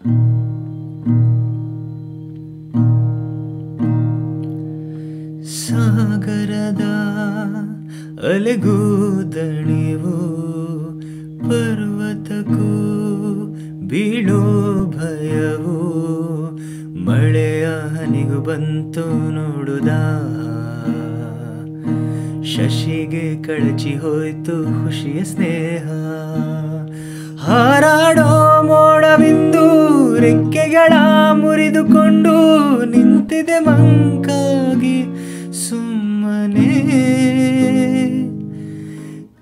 ಸಾಗರದ ಅಲೆಗೂ ದಣಿವು ಪರ್ವತಕ್ಕೂ ಬೀಳೋ ಭಯವು, ಮಳೆಯ ಹನಿಗು ಬಂತು ನೋಡುದ? ಶಶಿಗೆ ಕಳಚಿ ಹೋಯ್ತು ಖುಷಿಯ ಸ್ನೇಹ. ಹಾರಾಡೋ ಮೋಡವಿಂದು ರೆಕ್ಕೆಗಳ ಮುರಿದುಕೊಂಡು ನಿಂತಿದೆ ಮಂಕಾಗಿ ಸುಮ್ಮನೆ.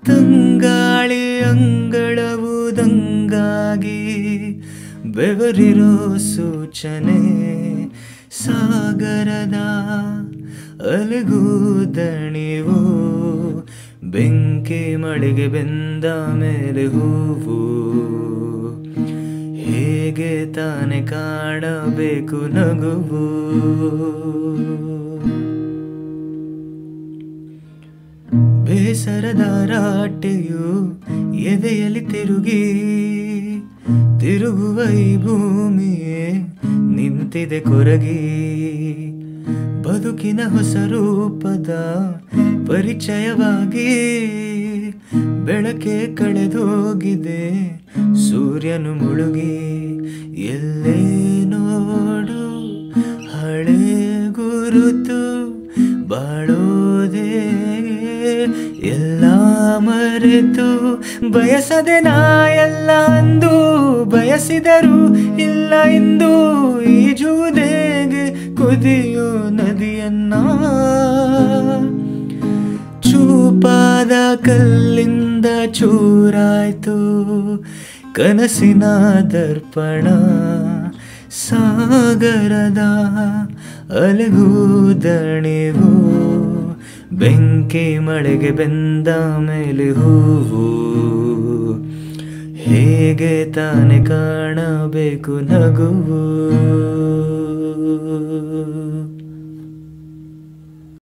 ತಂಗಾಳಿ ಅಂಗಳವು ದಂಗಾಗಿ ಬೆವರಿರೋ ಸೂಚನೆ. ಸಾಗರದ ಅಲೆಗೂ ದಣಿವು ಬೆಂಕಿ ಮಳೆಗೆ ಬೆಂದ ಮೇಲೆ ಹೂವು ಹೇಗೆ ತಾನೆ ಕಾಣಬೇಕು ನಗುವು. ಬೇಸರದ ರಾಟೆಯು ಎದೆಯಲ್ಲಿ ತಿರುಗಿ, ತಿರುಗುವ ಈ ಭೂಮಿಯೇ ನಿಂತಿದೆ ಕೊರಗಿ. ಬದುಕಿನ ಹೊಸ ರೂಪದ ಪರಿಚಯವಾಗಿ ಬೆಳಕೆ ಕಳೆದೋಗಿದೆ, ಸೂರ್ಯನು ಮುಳುಗಿ. ಎಲ್ಲೇ ನೋಡು ಹಳೆ ಗುರುತು ಬಾಳೋದೇ. ಎಲ್ಲ ಮರೆತು ಬಯಸದೆ ನಾ ಎಲ್ಲ ಅಂದು ಬಯಸಿದರು ಇಲ್ಲ ಇಂದು ಈಜುವುದೇಗೆ ಕುದಿಯೋ ನದಿಯನ್ನ. ಚೂಪಾದ ಕಲ್ಲಿಂದ ಚೂರಾಯ್ತು ಕನಸಿನ ದರ್ಪಣ ಸಾಗರದ ಅಲಗೂದಣಿವು ಬೆಂಕಿ ಮಳೆಗೆ ಬೆಂದ ಮೇಲೆ ಹೂವು ಹೇಗೆ ತಾನೆ ಕಾಣಬೇಕು ನಗುವು?